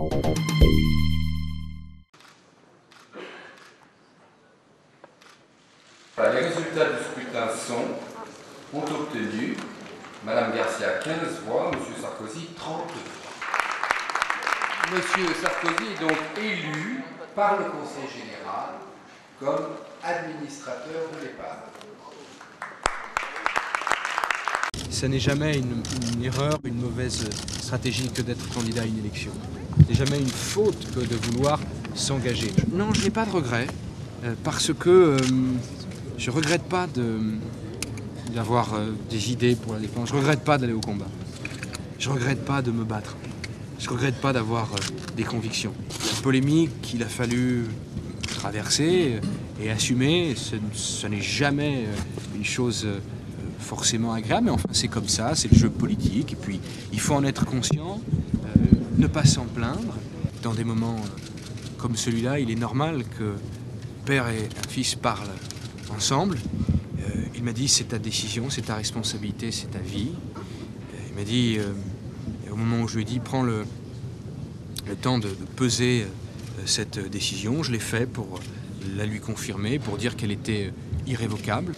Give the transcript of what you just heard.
Les résultats du scrutin sont, ont obtenu Madame Garcia 15 voix, Monsieur Sarkozy 30 voix. Monsieur Sarkozy est donc élu par le Conseil général comme administrateur de l'EHPAD. Ça n'est jamais une erreur, une mauvaise stratégie que d'être candidat à une élection. C'est jamais une faute que de vouloir s'engager. Non, je n'ai pas de regrets euh, parce que euh, je regrette pas d'avoir euh, des idées pour la défense. Je regrette pas d'aller au combat. Je regrette pas de me battre. Je regrette pas d'avoir des convictions. La polémique qu'il a fallu traverser et assumer, ce, n'est jamais une chose forcément agréable, mais enfin c'est comme ça, c'est le jeu politique, et puis il faut en être conscient, ne pas s'en plaindre. Dans des moments euh, comme celui-là, il est normal que père et un fils parlent ensemble. Euh, il m'a dit c'est ta décision, c'est ta responsabilité, c'est ta vie. Euh, il m'a dit, au moment où je lui ai dit prends le, temps de, peser cette décision, je l'ai fait pour la lui confirmer, pour dire qu'elle était irrévocable.